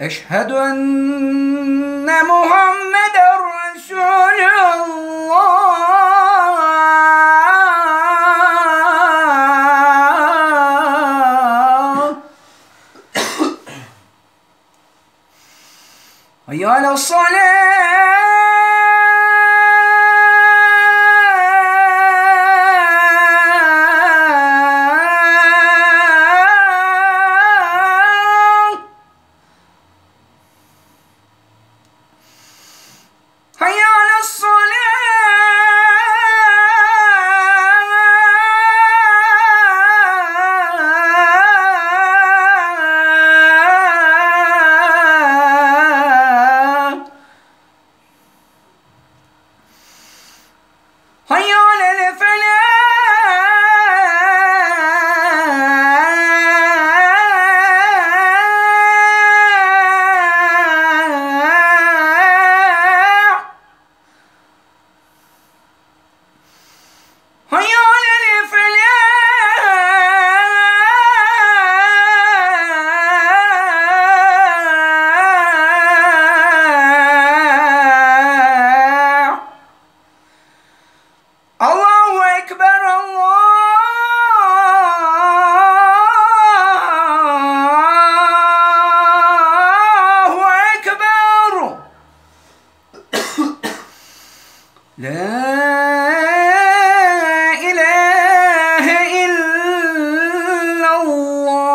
أشهد أن محمد رسول الله حي على لا إله إلا الله.